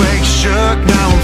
quake shook now